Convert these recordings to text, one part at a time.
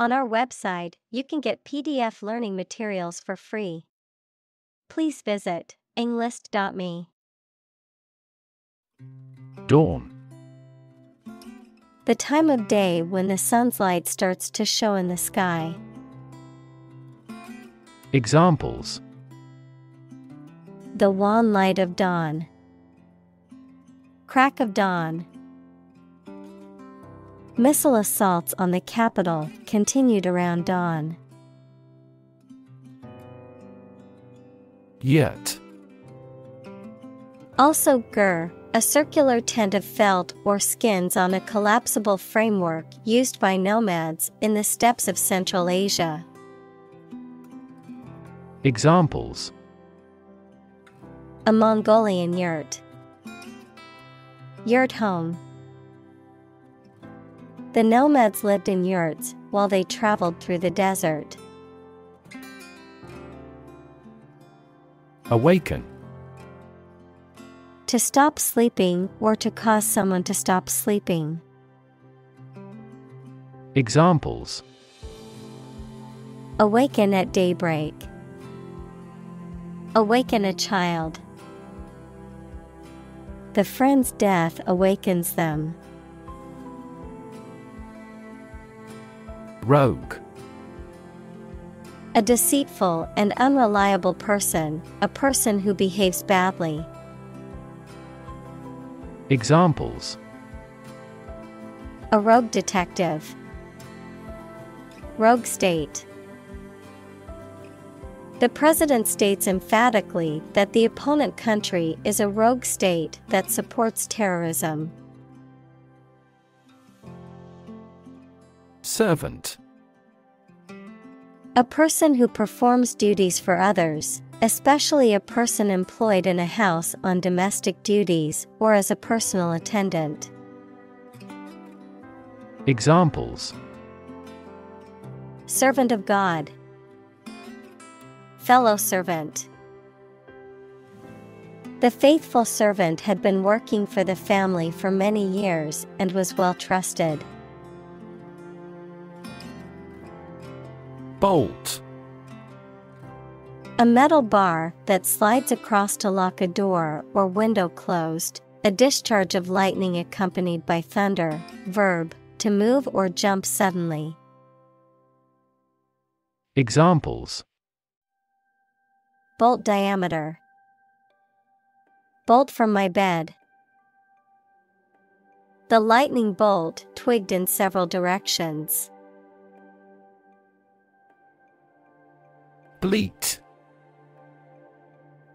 On our website, you can get PDF learning materials for free. Please visit englist.me. Dawn. The time of day when the sun's light starts to show in the sky. Examples The wan light of dawn. Crack of dawn. Missile assaults on the capital continued around dawn. Yurt. Also, ger, a circular tent of felt or skins on a collapsible framework used by nomads in the steppes of Central Asia. Examples A Mongolian yurt. Yurt home. The nomads lived in yurts while they traveled through the desert. Awaken. To stop sleeping or to cause someone to stop sleeping. Examples Awaken at daybreak. Awaken a child. The friend's death awakens them. Rogue. A deceitful and unreliable person, a person who behaves badly. Examples A rogue detective. Rogue state. The president states emphatically that the opponent country is a rogue state that supports terrorism. Servant. A person who performs duties for others, especially a person employed in a house on domestic duties or as a personal attendant. Examples Servant of God. Fellow servant. The faithful servant had been working for the family for many years and was well trusted. Bolt. A metal bar that slides across to lock a door or window closed. A discharge of lightning accompanied by thunder. Verb, to move or jump suddenly. Examples Bolt diameter. Bolt from my bed. The lightning bolt twigged in several directions. Bleat.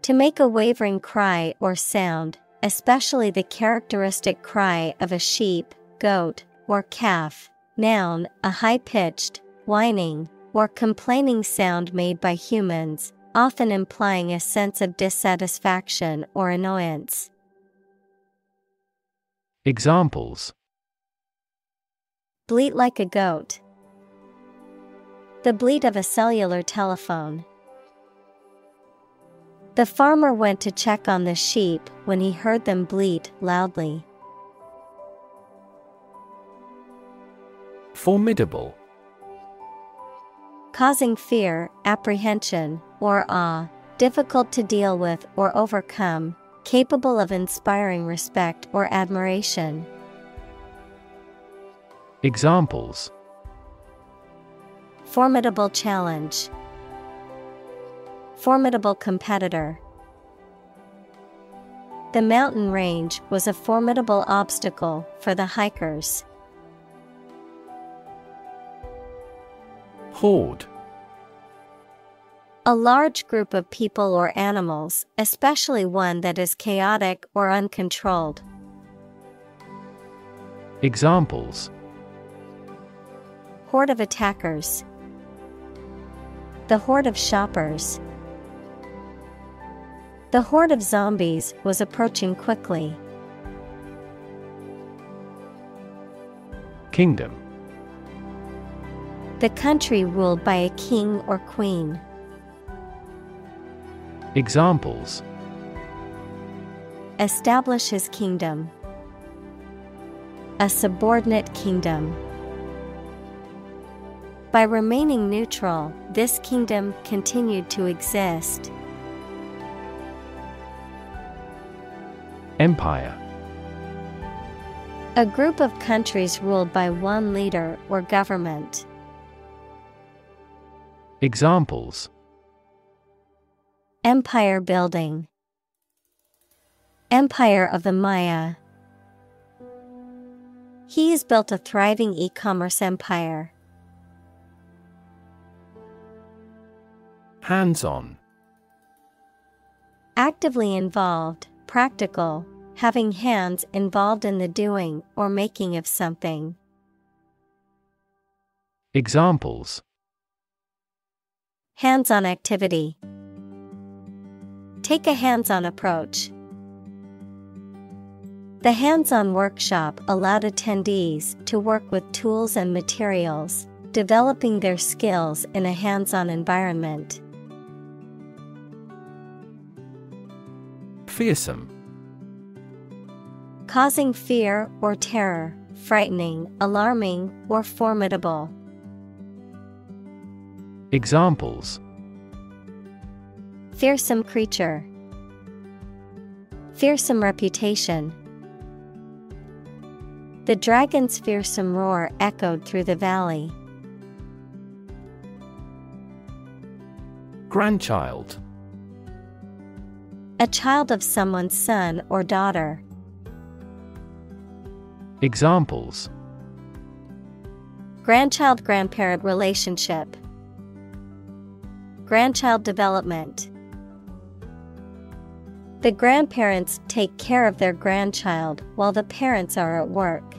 To make a wavering cry or sound, especially the characteristic cry of a sheep, goat, or calf. Noun, a high pitched, whining, or complaining sound made by humans, often implying a sense of dissatisfaction or annoyance. Examples Bleat like a goat. The bleat of a cellular telephone. The farmer went to check on the sheep when he heard them bleat loudly. Formidable. Causing fear, apprehension, or awe, difficult to deal with or overcome, capable of inspiring respect or admiration. Examples Formidable challenge. Formidable competitor. The mountain range was a formidable obstacle for the hikers. Horde. A large group of people or animals, especially one that is chaotic or uncontrolled. Examples Horde of attackers. The horde of shoppers. The horde of zombies was approaching quickly. Kingdom. The country ruled by a king or queen. Examples Establish his kingdom. A subordinate kingdom. By remaining neutral, this kingdom continued to exist. Empire A group of countries ruled by one leader or government. Examples Empire building, Empire of the Maya. He has built a thriving e commerce empire. Hands on Actively involved, practical, having hands involved in the doing or making of something. Examples Hands on activity. Take a hands on approach. The hands on workshop allowed attendees to work with tools and materials, developing their skills in a hands on environment. Fearsome Causing fear or terror, frightening, alarming, or formidable. Examples Fearsome creature. Fearsome reputation. The dragon's fearsome roar echoed through the valley. Grandchild A child of someone's son or daughter. Examples Grandchild grandparent relationship. Grandchild development. The grandparents take care of their grandchild while the parents are at work.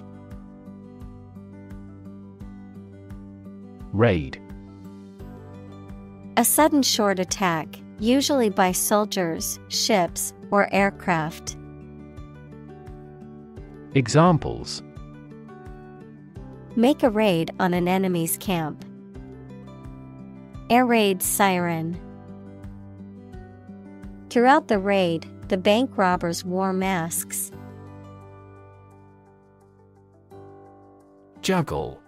Raid A sudden short attack, usually by soldiers, ships, or aircraft. Examples Make a raid on an enemy's camp. Air raid siren. Throughout the raid, the bank robbers wore masks. Juggle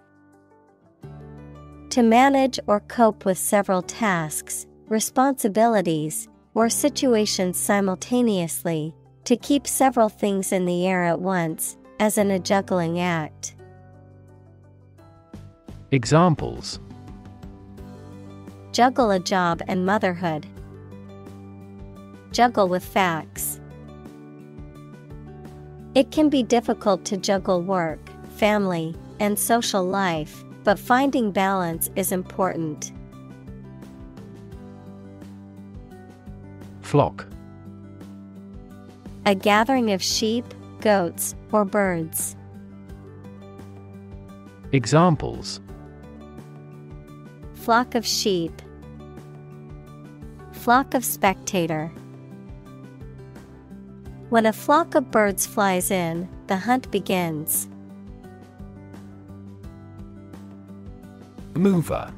To manage or cope with several tasks, responsibilities, or situations simultaneously, to keep several things in the air at once, as in a juggling act. Examples Juggle a job and motherhood. Juggle with facts. It can be difficult to juggle work, family, and social life, but finding balance is important. Flock A gathering of sheep, goats, or birds. Examples Flock of sheep. Flock of spectator. When a flock of birds flies in, the hunt begins. Mover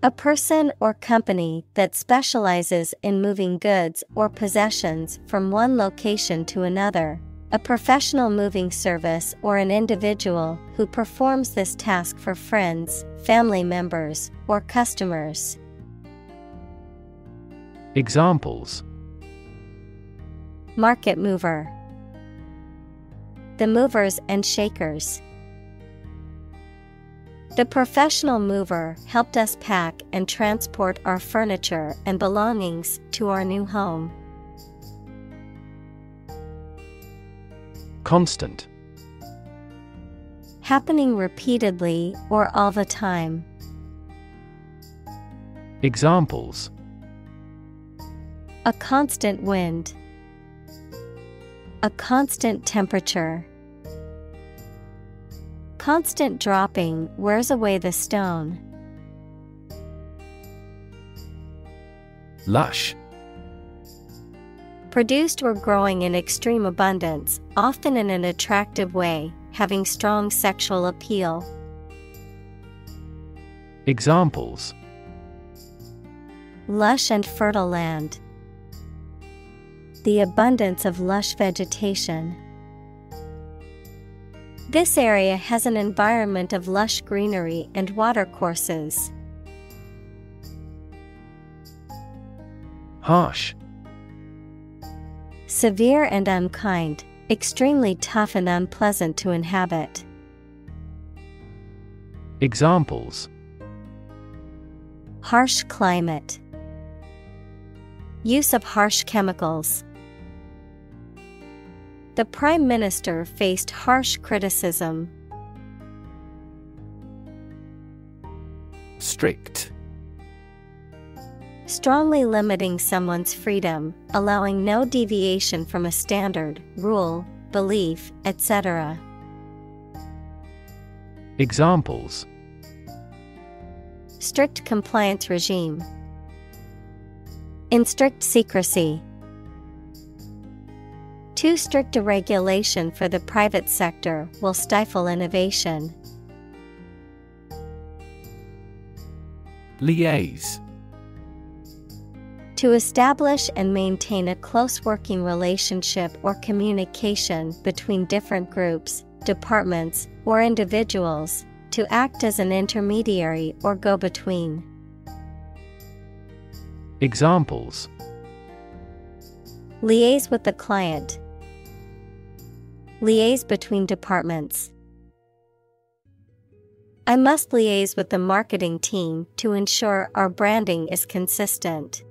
A person or company that specializes in moving goods or possessions from one location to another. A professional moving service or an individual who performs this task for friends, family members, or customers. Examples Market mover. The movers and shakers. The professional mover helped us pack and transport our furniture and belongings to our new home. Constant Happening repeatedly or all the time. Examples A constant wind. A constant temperature. Constant dropping wears away the stone. Lush Produced or growing in extreme abundance, often in an attractive way, having strong sexual appeal. Examples Lush and fertile land. The abundance of lush vegetation. This area has an environment of lush greenery and watercourses. Harsh. Severe and unkind, extremely tough and unpleasant to inhabit. Examples Harsh climate, Use of harsh chemicals. The Prime Minister faced harsh criticism. Strict. Strongly limiting someone's freedom, allowing no deviation from a standard, rule, belief, etc. Examples Strict compliance regime. In strict secrecy. Too strict a regulation for the private sector will stifle innovation. Liaise. To establish and maintain a close working relationship or communication between different groups, departments, or individuals, to act as an intermediary or go between. Examples Liaise with the client. Liaise between departments. I must liaise with the marketing team to ensure our branding is consistent.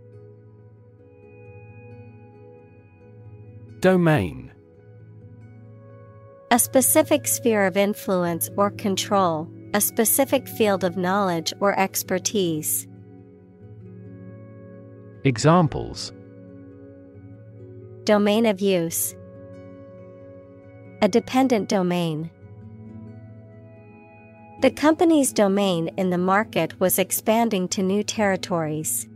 Domain. A specific sphere of influence or control, a specific field of knowledge or expertise. Examples Domain of use. A dependent domain. The company's domain in the market was expanding to new territories.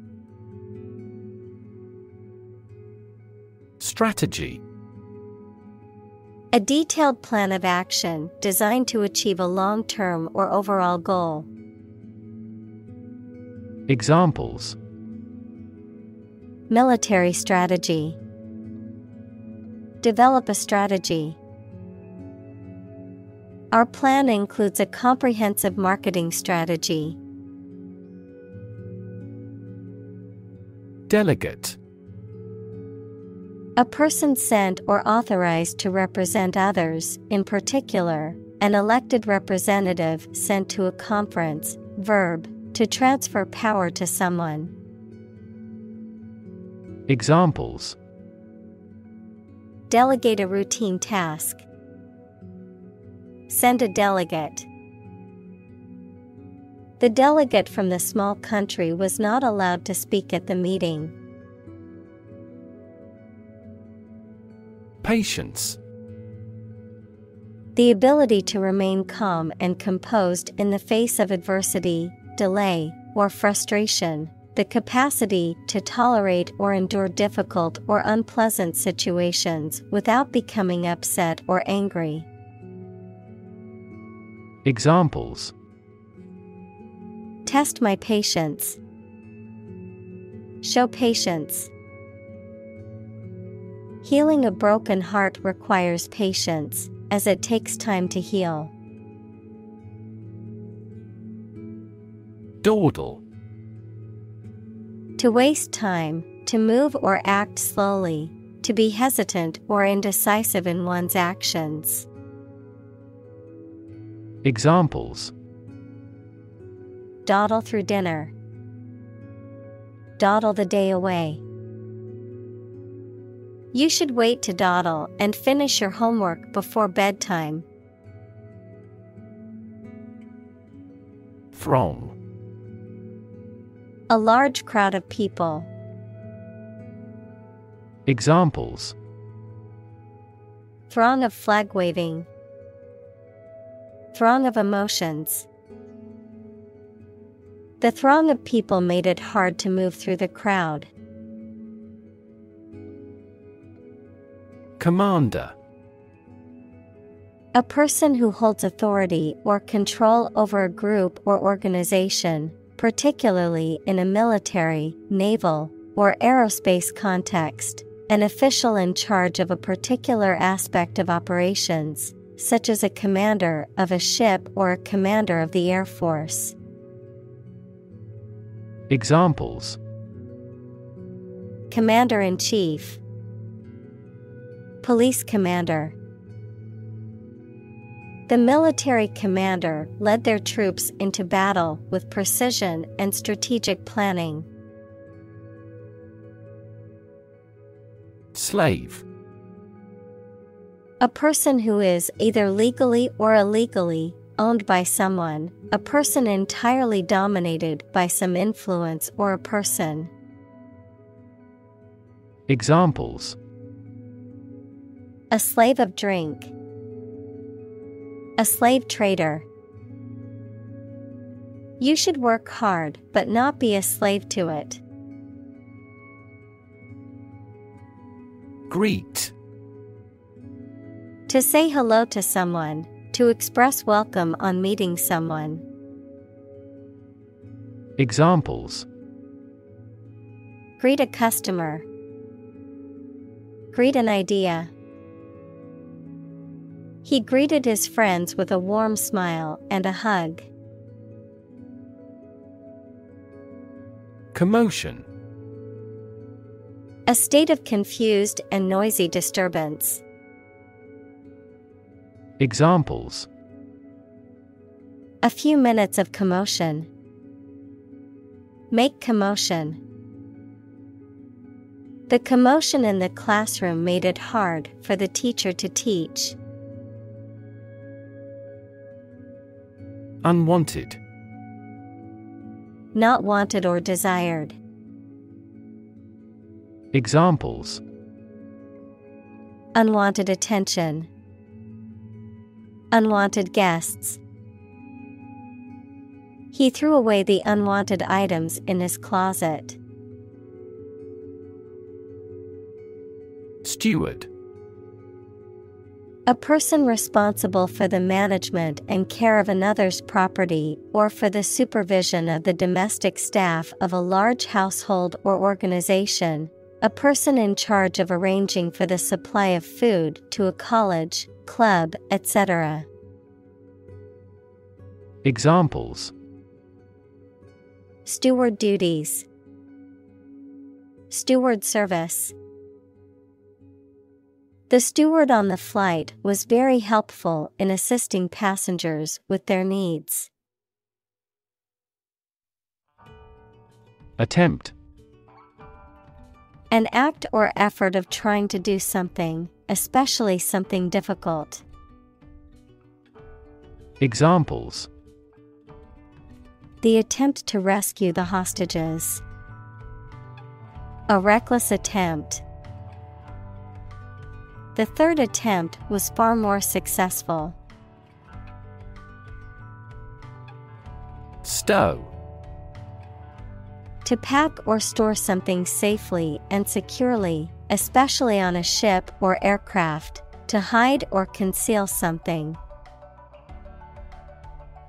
Strategy. A detailed plan of action designed to achieve a long term or overall goal. Examples Military strategy. Develop a strategy. Our plan includes a comprehensive marketing strategy. Delegate. A person sent or authorized to represent others, in particular, an elected representative sent to a conference, verb, to transfer power to someone. Examples Delegate a routine task. Send a delegate. The delegate from the small country was not allowed to speak at the meeting. Patience. The ability to remain calm and composed in the face of adversity, delay, or frustration. The capacity to tolerate or endure difficult or unpleasant situations without becoming upset or angry. Examples Test my patience. Show patience. Healing a broken heart requires patience, as it takes time to heal. Dawdle. To waste time, to move or act slowly, to be hesitant or indecisive in one's actions. Examples Dawdle through dinner. Dawdle the day away. You should wait to dawdle and finish your homework before bedtime. Throng. A large crowd of people. Examples Throng of flag waving. Throng of emotions. The throng of people made it hard to move through the crowd. Commander. A person who holds authority or control over a group or organization, particularly in a military, naval, or aerospace context, an official in charge of a particular aspect of operations, such as a commander of a ship or a commander of the Air Force. Examples Commander in Chief, Police Commander. The military commander led their troops into battle with precision and strategic planning. Slave A person who is either legally or illegally owned by someone, a person entirely dominated by some influence or a person. Examples A slave of drink, a slave trader. You should work hard but not be a slave to it. Greet To say hello to someone, to express welcome on meeting someone. Examples Greet a customer. Greet an idea. He greeted his friends with a warm smile and a hug. Commotion A state of confused and noisy disturbance. Examples A few minutes of commotion. Make commotion. The commotion in the classroom made it hard for the teacher to teach. Unwanted Not wanted or desired. Examples Unwanted attention. Unwanted guests. He threw away the unwanted items in his closet. Steward A person responsible for the management and care of another's property or for the supervision of the domestic staff of a large household or organization. A person in charge of arranging for the supply of food to a college, club, etc. Examples Steward duties, Steward service. The steward on the flight was very helpful in assisting passengers with their needs. Attempt An act or effort of trying to do something, especially something difficult. Examples The attempt to rescue the hostages. A reckless attempt. The third attempt was far more successful. Stow To pack or store something safely and securely, especially on a ship or aircraft, to hide or conceal something.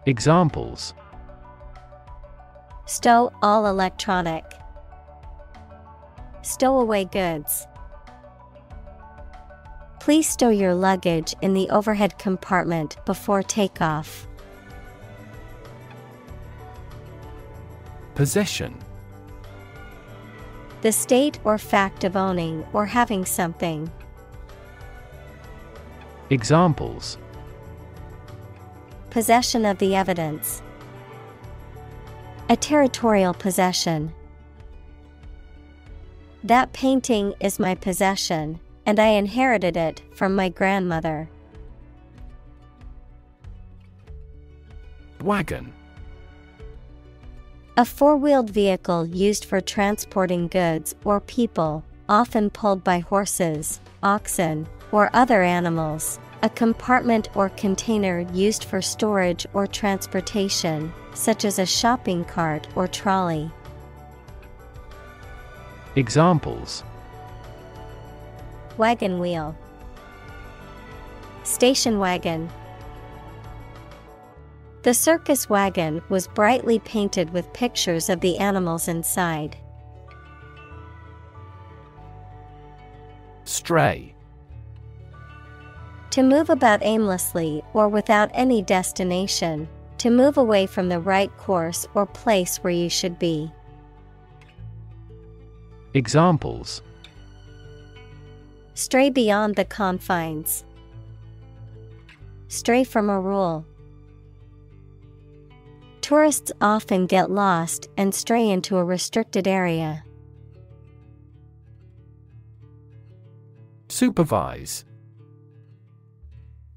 Examples Stow all electronic. Stow away goods. Please stow your luggage in the overhead compartment before takeoff. Possession The state or fact of owning or having something. Examples Possession of the evidence. A territorial possession. That painting is my possession, and I inherited it from my grandmother. Wagon A four wheeled vehicle used for transporting goods or people, often pulled by horses, oxen, or other animals. A compartment or container used for storage or transportation, such as a shopping cart or trolley. Examples Wagon wheel, Station wagon. The circus wagon was brightly painted with pictures of the animals inside. Stray To move about aimlessly or without any destination, to move away from the right course or place where you should be. Examples Stray beyond the confines. Stray from a rule. Tourists often get lost and stray into a restricted area. Supervise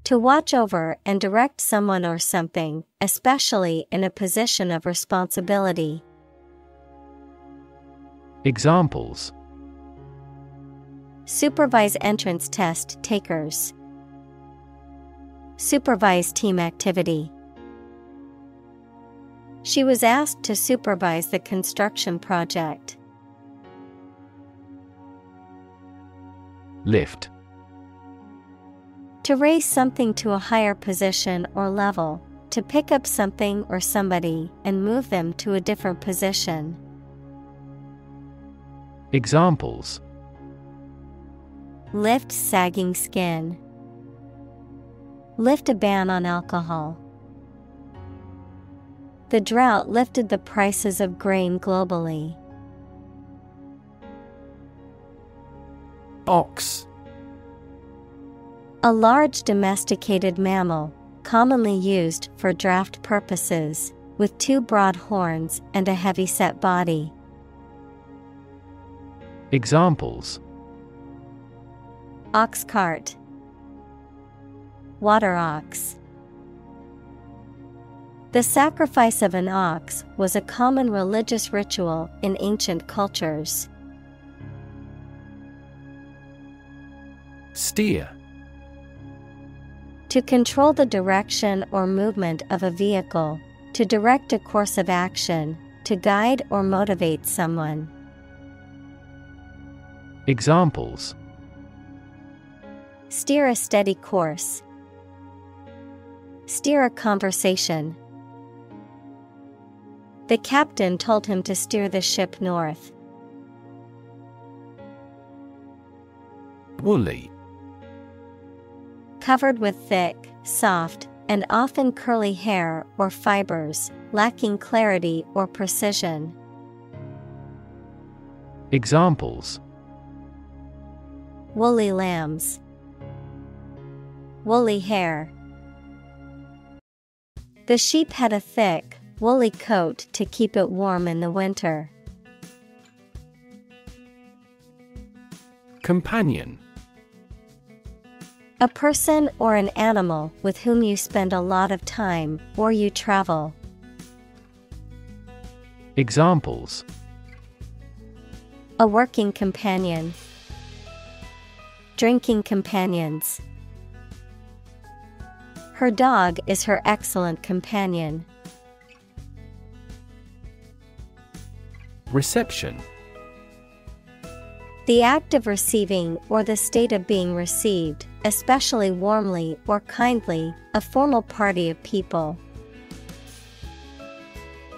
To watch over and direct someone or something, especially in a position of responsibility. Examples Supervise entrance test takers. Supervise team activity. She was asked to supervise the construction project. Lift To raise something to a higher position or level, to pick up something or somebody and move them to a different position. Examples Lift sagging skin. Lift a ban on alcohol. The drought lifted the prices of grain globally. Ox A large domesticated mammal, commonly used for draft purposes, with two broad horns and a heavy set body. Examples Ox cart. Water ox. The sacrifice of an ox was a common religious ritual in ancient cultures. Steer To control the direction or movement of a vehicle, to direct a course of action, to guide or motivate someone. Examples Steer a steady course. Steer a conversation. The captain told him to steer the ship north. Woolly Covered with thick, soft, and often curly hair or fibers, lacking clarity or precision. Examples Woolly lambs. Woolly hair. The sheep had a thick, woolly coat to keep it warm in the winter. Companion A person or an animal with whom you spend a lot of time or you travel. Examples A working companion. Drinking companions. Her dog is her excellent companion. Reception The act of receiving or the state of being received, especially warmly or kindly, a formal party of people.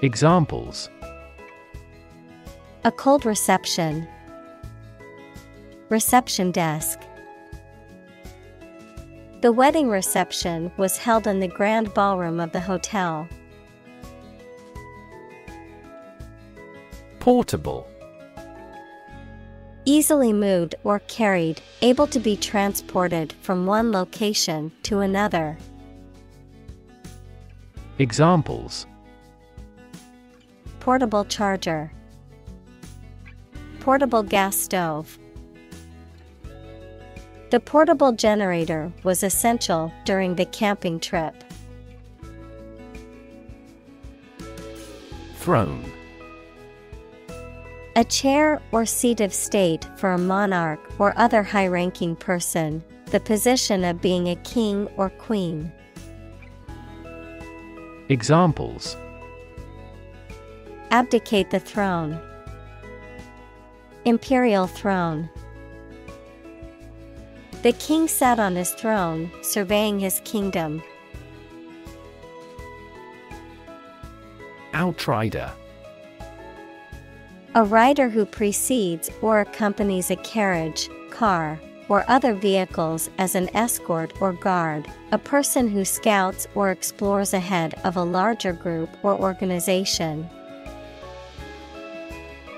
Examples A cold reception. Reception desk. The wedding reception was held in the grand ballroom of the hotel. Portable Easily moved or carried, able to be transported from one location to another. Examples Portable charger. Portable gas stove. The portable generator was essential during the camping trip. Throne A chair or seat of state for a monarch or other high ranking person, the position of being a king or queen. Examples Abdicate the throne. Imperial throne. The king sat on his throne, surveying his kingdom. Outrider A rider who precedes or accompanies a carriage, car, or other vehicles as an escort or guard, a person who scouts or explores ahead of a larger group or organization.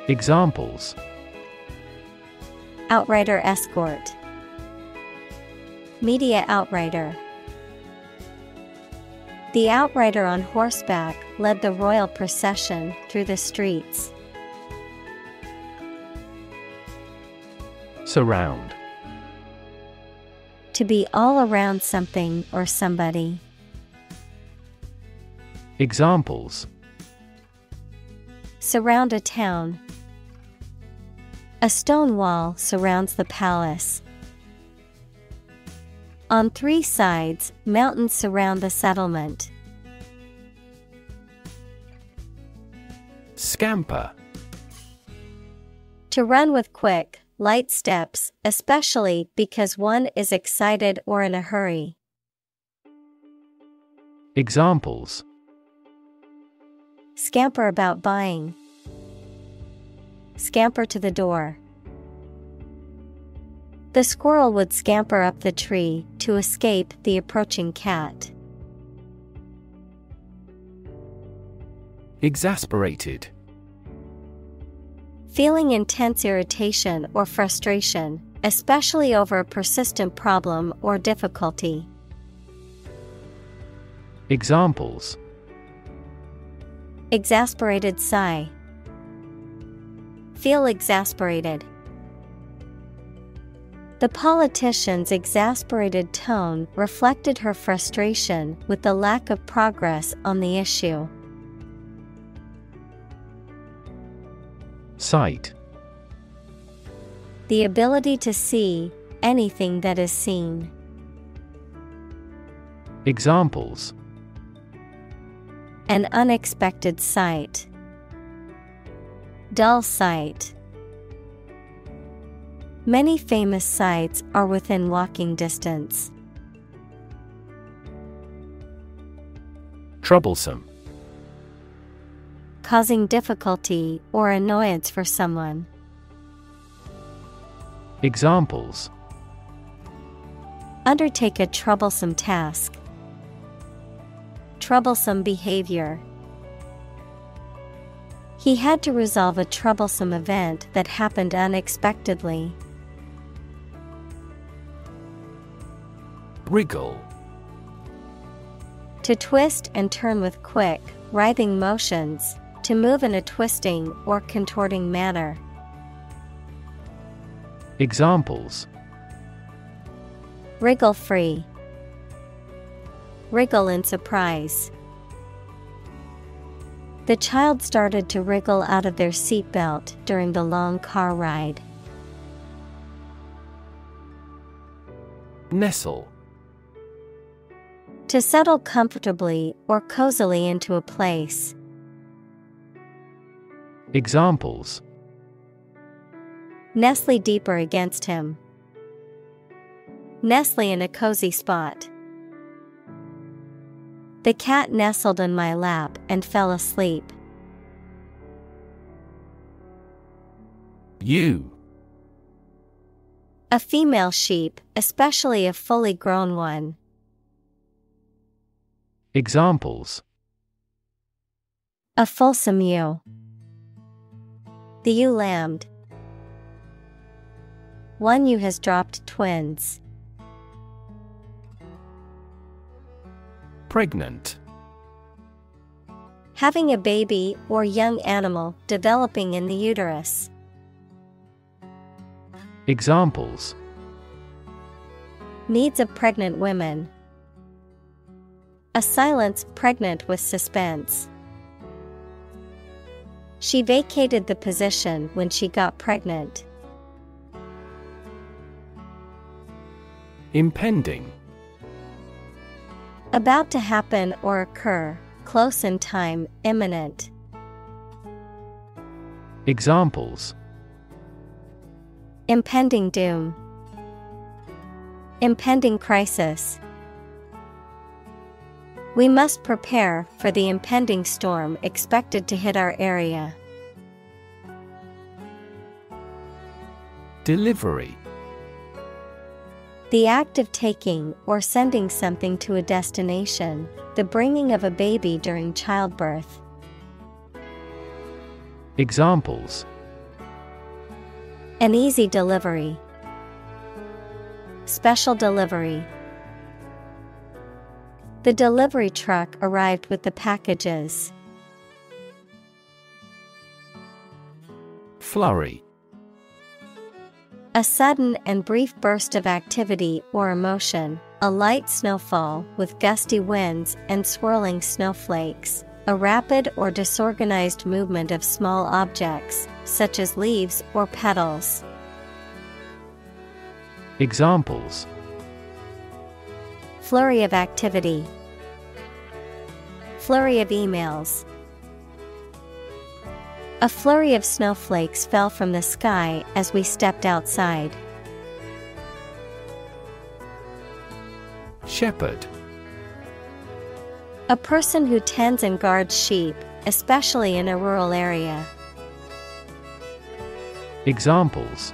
Examples Outrider escort, Media outrider. The outrider on horseback led the royal procession through the streets. Surround. To be all around something or somebody. Examples Surround a town. A stone wall surrounds the palace. On three sides, mountains surround the settlement. Scamper. To run with quick, light steps, especially because one is excited or in a hurry. Examples Scamper about buying. Scamper to the door. The squirrel would scamper up the tree to escape the approaching cat. Exasperated. Feeling intense irritation or frustration, especially over a persistent problem or difficulty. Examples Exasperated sigh. Feel exasperated. The politician's exasperated tone reflected her frustration with the lack of progress on the issue. Sight. The ability to see anything that is seen. Examples An unexpected sight. Dull sight. Many famous sights are within walking distance. Troublesome. Causing difficulty or annoyance for someone. Examples Undertake a troublesome task. Troublesome behavior. He had to resolve a troublesome event that happened unexpectedly. Wriggle. To twist and turn with quick, writhing motions, to move in a twisting or contorting manner. Examples Wriggle free. Wriggle in surprise. The child started to wriggle out of their seatbelt during the long car ride. Nestle. To settle comfortably or cozily into a place. Examples Nestle deeper against him. Nestle in a cozy spot. The cat nestled in my lap and fell asleep. Ewe. A female sheep, especially a fully grown one. Examples A fulsome ewe. The ewe lambed. One ewe has dropped twins. Pregnant. Having a baby or young animal developing in the uterus. Examples Needs of pregnant women. A silence pregnant with suspense. She vacated the position when she got pregnant. Impending. About to happen or occur, close in time, imminent. Examples Impending doom. Impending crisis. We must prepare for the impending storm expected to hit our area. Delivery. The act of taking or sending something to a destination, the bringing of a baby during childbirth. Examples An easy delivery, Special delivery. The delivery truck arrived with the packages. Flurry A sudden and brief burst of activity or emotion, a light snowfall with gusty winds and swirling snowflakes, a rapid or disorganized movement of small objects, such as leaves or petals. Examples Flurry of activity, Flurry of emails. A flurry of snowflakes fell from the sky as we stepped outside. Shepherd A person who tends and guards sheep, especially in a rural area. Examples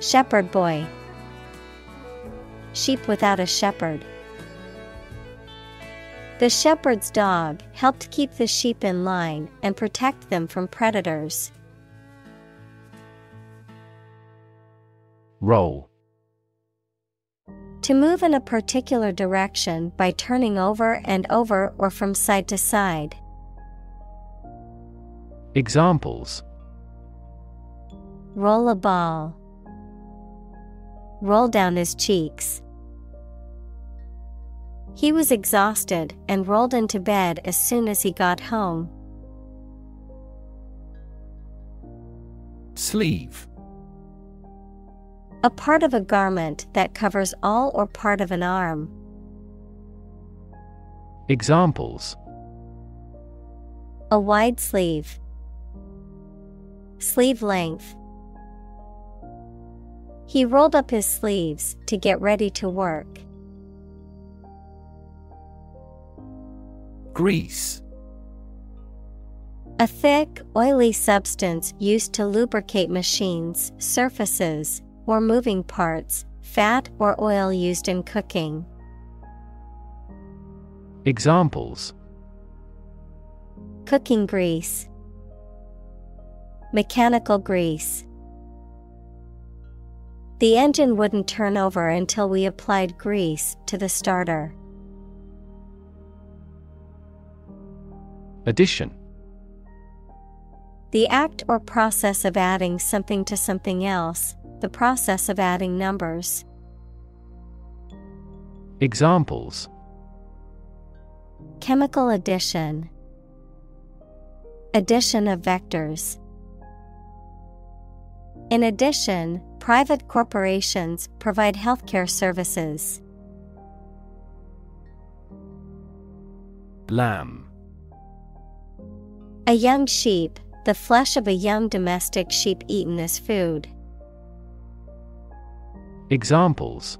Shepherd boy. Sheep without a shepherd. The shepherd's dog helped keep the sheep in line and protect them from predators. Roll To move in a particular direction by turning over and over or from side to side. Examples Roll a ball. Roll down his cheeks. He was exhausted and rolled into bed as soon as he got home. Sleeve A part of a garment that covers all or part of an arm. Examples A wide sleeve. Sleeve length. He rolled up his sleeves to get ready to work. Grease A thick, oily substance used to lubricate machines, surfaces, or moving parts, fat or oil used in cooking. Examples Cooking grease, Mechanical grease. The engine wouldn't turn over until we applied grease to the starter. Addition The act or process of adding something to something else, the process of adding numbers. Examples Chemical addition, Addition of vectors. In addition, private corporations provide healthcare services. Lamb A young sheep, the flesh of a young domestic sheep eaten as food. Examples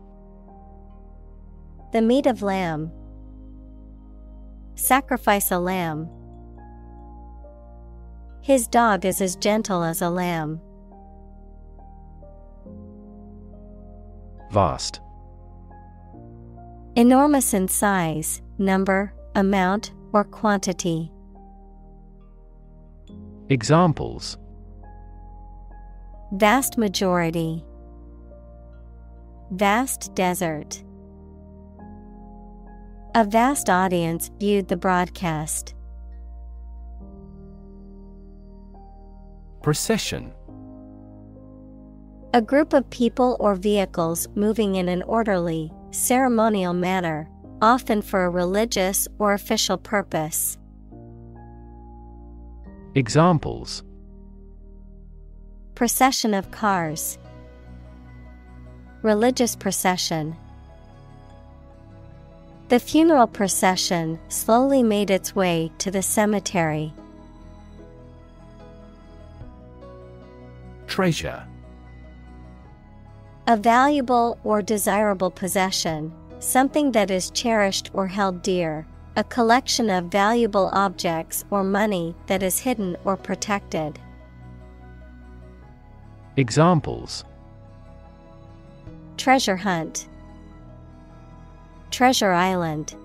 The meat of lamb. Sacrifice a lamb. His dog is as gentle as a lamb. Vast Enormous in size, number, amount, or quantity. Examples Vast majority. Vast desert. A vast audience viewed the broadcast. Procession A group of people or vehicles moving in an orderly, ceremonial manner, often for a religious or official purpose. Examples Procession of cars. Religious procession. The funeral procession slowly made its way to the cemetery. Treasure A valuable or desirable possession, something that is cherished or held dear, a collection of valuable objects or money that is hidden or protected. Examples Treasure hunt. Treasure Island.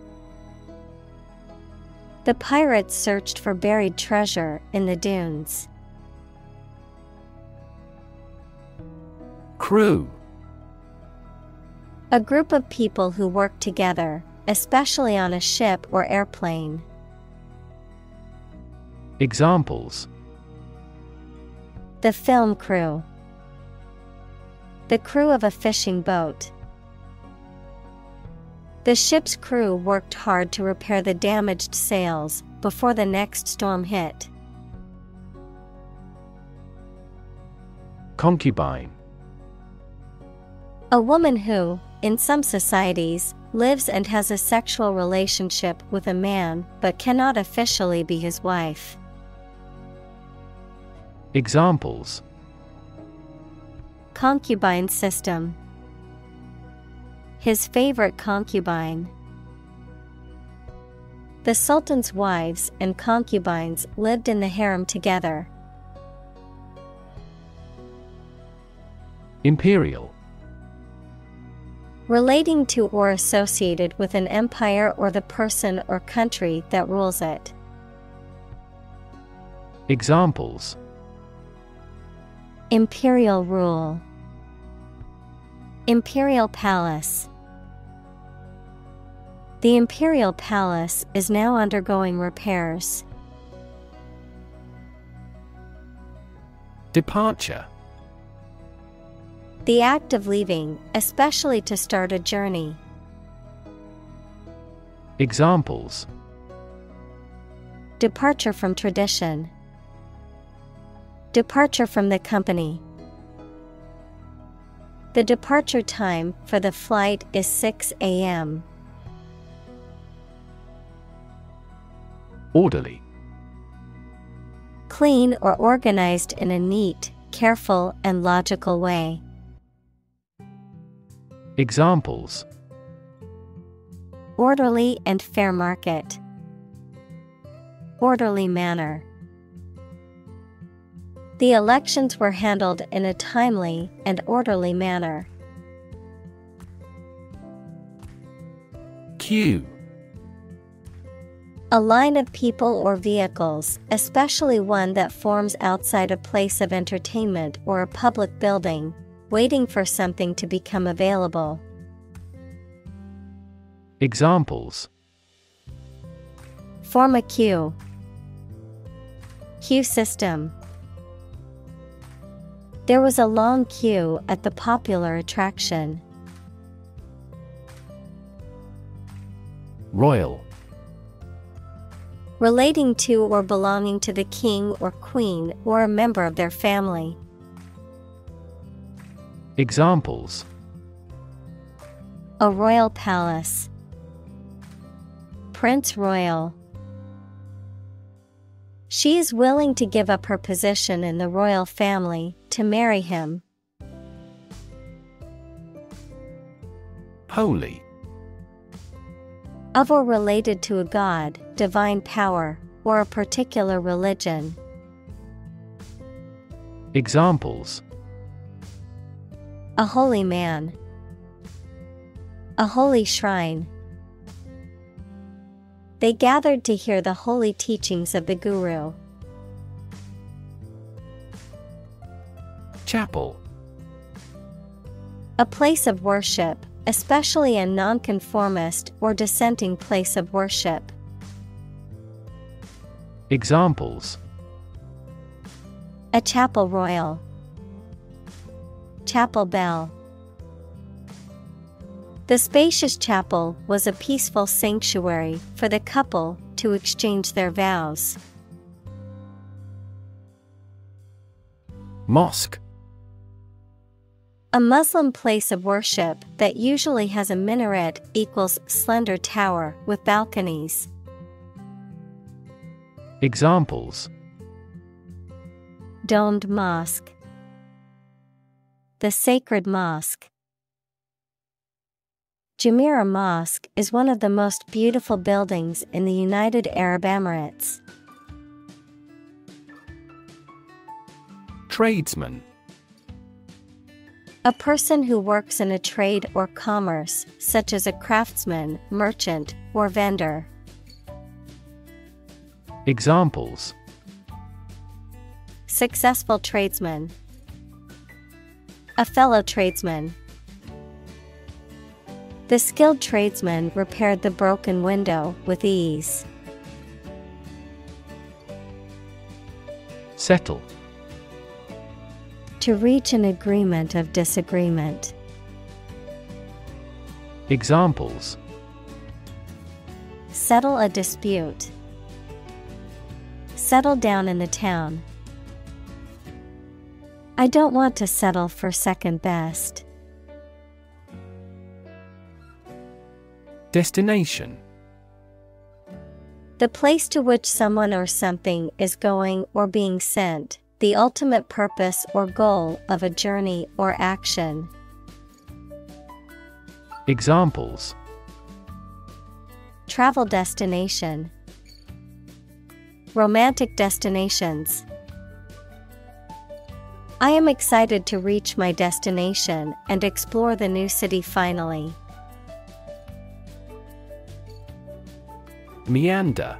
The pirates searched for buried treasure in the dunes. Crew A group of people who work together, especially on a ship or airplane. Examples The film crew, the crew of a fishing boat. The ship's crew worked hard to repair the damaged sails before the next storm hit. Concubine A woman who, in some societies, lives and has a sexual relationship with a man but cannot officially be his wife. Examples Concubine system. His favorite concubine. The Sultan's wives and concubines lived in the harem together. Imperial Relating to or associated with an empire or the person or country that rules it. Examples Imperial rule. Imperial Palace. The Imperial Palace is now undergoing repairs. Departure The act of leaving, especially to start a journey. Examples Departure from tradition. Departure from the company. The departure time for the flight is 6 a.m. Orderly Clean or organized in a neat, careful, and logical way. Examples Orderly and fair market. Orderly manner. The elections were handled in a timely and orderly manner. Queue A line of people or vehicles, especially one that forms outside a place of entertainment or a public building, waiting for something to become available. Examples Form a queue. Queue system. There was a long queue at the popular attraction. Royal Relating to or belonging to the king or queen or a member of their family. Examples A royal palace. Prince Royal. She is willing to give up her position in the royal family to marry him. Holy Of or related to a god, divine power, or a particular religion. Examples A holy man. A holy shrine. They gathered to hear the holy teachings of the Guru. Chapel A place of worship, especially a nonconformist or dissenting place of worship. Examples A chapel royal. Chapel bell. The spacious chapel was a peaceful sanctuary for the couple to exchange their vows. Mosque A Muslim place of worship that usually has a minaret equals slender tower with balconies. Examples Domed mosque. The sacred mosque. Jumeirah Mosque is one of the most beautiful buildings in the United Arab Emirates. Tradesman A person who works in a trade or commerce, such as a craftsman, merchant, or vendor. Examples Successful tradesman, a fellow tradesman. The skilled tradesman repaired the broken window with ease. Settle. To reach an agreement of disagreement. Examples Settle a dispute. Settle down in the town. I don't want to settle for second best. Destination The place to which someone or something is going or being sent, the ultimate purpose or goal of a journey or action. Examples Travel destination, Romantic destinations. I am excited to reach my destination and explore the new city finally. Meander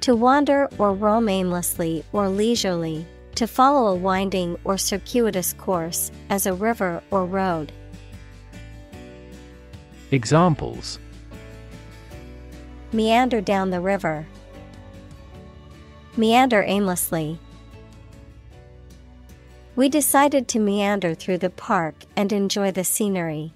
To wander or roam aimlessly or leisurely, to follow a winding or circuitous course, as a river or road. Examples Meander down the river. Meander aimlessly. We decided to meander through the park and enjoy the scenery.